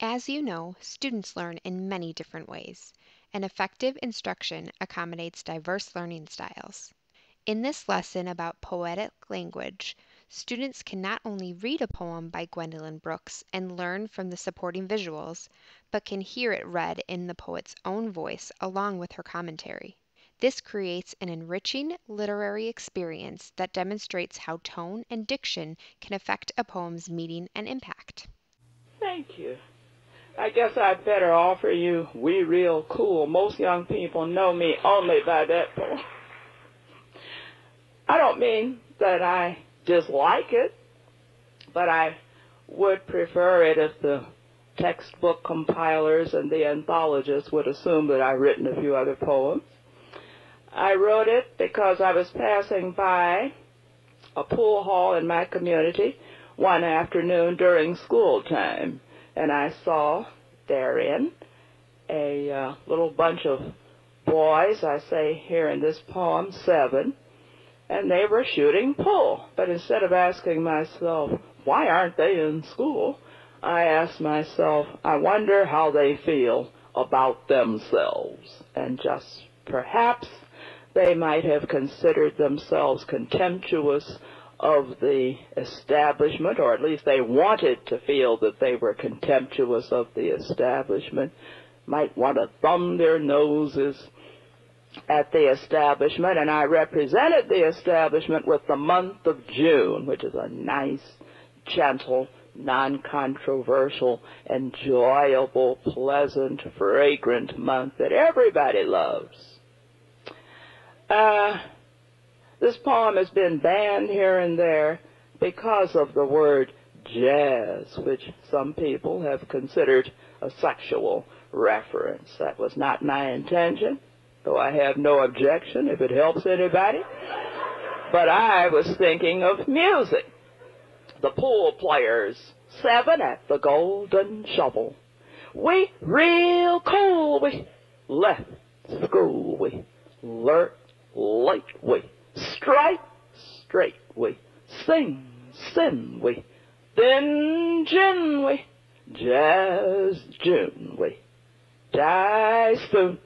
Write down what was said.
As you know, students learn in many different ways, and effective instruction accommodates diverse learning styles. In this lesson about poetic language, students can not only read a poem by Gwendolyn Brooks and learn from the supporting visuals, but can hear it read in the poet's own voice along with her commentary. This creates an enriching literary experience that demonstrates how tone and diction can affect a poem's meaning and impact. Thank you. I guess I'd better offer you We Real Cool. Most young people know me only by that poem. I don't mean that I dislike it, but I would prefer it if the textbook compilers and the anthologists would assume that I've written a few other poems. I wrote it because I was passing by a pool hall in my community one afternoon during school time and I saw therein a uh, little bunch of boys, I say here in this poem, seven, and they were shooting pool. But instead of asking myself, why aren't they in school? I asked myself, I wonder how they feel about themselves. And just perhaps they might have considered themselves contemptuous of the establishment, or at least they wanted to feel that they were contemptuous of the establishment, might want to thumb their noses at the establishment, and I represented the establishment with the month of June, which is a nice, gentle, non-controversial, enjoyable, pleasant, fragrant month that everybody loves. Uh, this poem has been banned here and there because of the word jazz, which some people have considered a sexual reference. That was not my intention, though I have no objection if it helps anybody. But I was thinking of music. The pool players, seven at the golden shovel. We real cool, we left school, we learnt late, we we, sing sin we, then gin we, jazz June we, die spoon